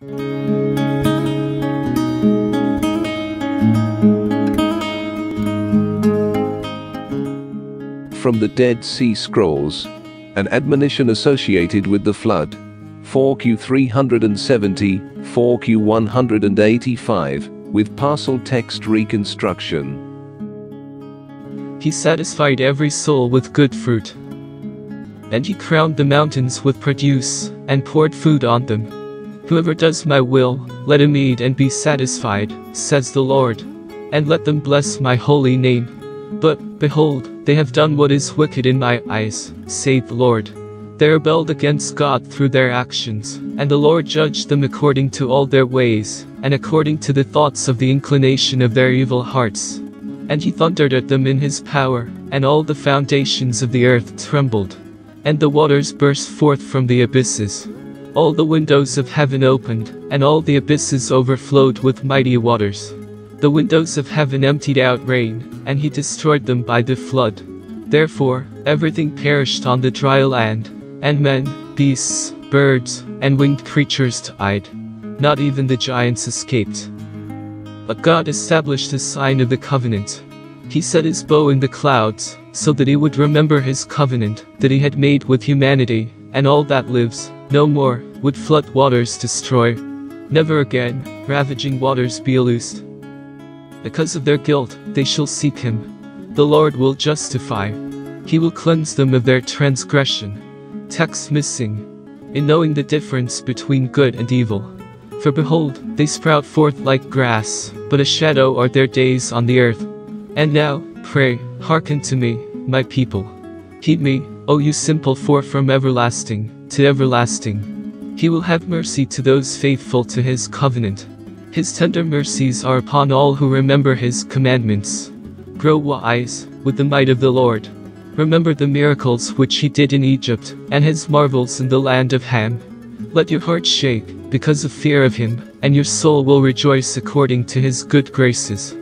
From the Dead Sea Scrolls, an admonition associated with the flood. 4Q 370, 4Q 185, with parcel text reconstruction. He satisfied every soul with good fruit. And he crowned the mountains with produce, and poured food on them. Whoever does my will, let him eat and be satisfied, says the Lord. And let them bless my holy name. But, behold, they have done what is wicked in my eyes, saith the Lord. They rebelled against God through their actions, and the Lord judged them according to all their ways, and according to the thoughts of the inclination of their evil hearts. And he thundered at them in his power, and all the foundations of the earth trembled. And the waters burst forth from the abysses. All the windows of heaven opened, and all the abysses overflowed with mighty waters. The windows of heaven emptied out rain, and he destroyed them by the flood. Therefore, everything perished on the dry land, and men, beasts, birds, and winged creatures died. Not even the giants escaped. But God established a sign of the covenant. He set his bow in the clouds, so that he would remember his covenant that he had made with humanity, and all that lives, no more, would flood waters destroy. Never again, ravaging waters be loosed. Because of their guilt, they shall seek him. The Lord will justify. He will cleanse them of their transgression. Text missing. In knowing the difference between good and evil. For behold, they sprout forth like grass, but a shadow are their days on the earth. And now, pray, hearken to me, my people. Heed me, O you simple for from everlasting to everlasting. He will have mercy to those faithful to his covenant. His tender mercies are upon all who remember his commandments. Grow wise, with the might of the Lord. Remember the miracles which he did in Egypt, and his marvels in the land of Ham. Let your heart shake, because of fear of him, and your soul will rejoice according to his good graces.